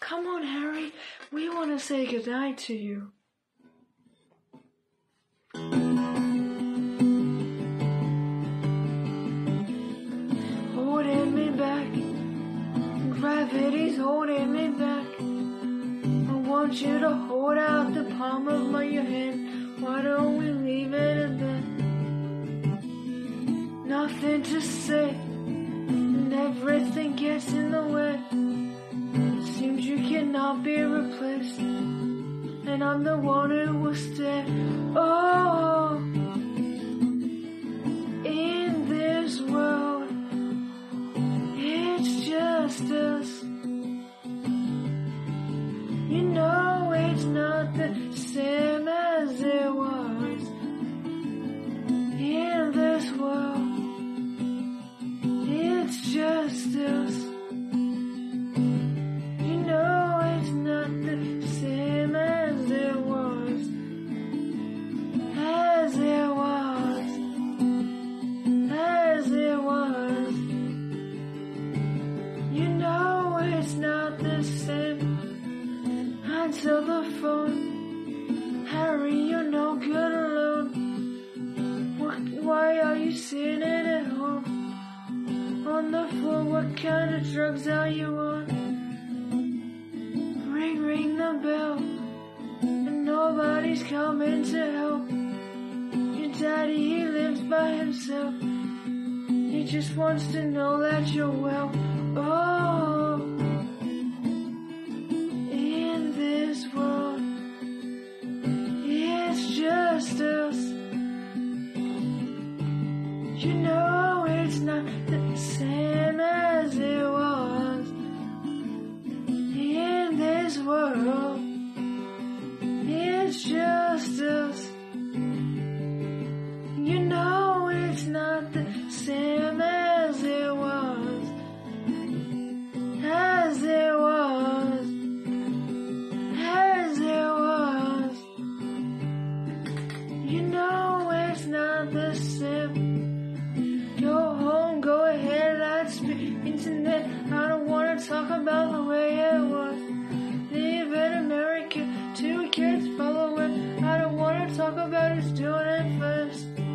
Come on, Harry. We want to say goodnight to you. Holding me back. Gravity's holding me back. I want you to hold out the palm of my hand. Why don't we leave it at that? Nothing to say, and everything gets in the way. You be replaced, and I'm the one who will stay. Oh, in this world, it's just us. You know it's not the same Answer the phone. Harry, you're no good alone. Why are you sitting at home? On the floor, what kind of drugs are you on? Ring, ring the bell. And nobody's coming to help. Your daddy, he lives by himself. He just wants to know that you're well. Oh, same as it was in this world. It's just us. You know it's not the same as it was. As it was. As it was. You know it's not the same. about the way it was. Leaving America, two kids following. I don't wanna talk about who's doing it first.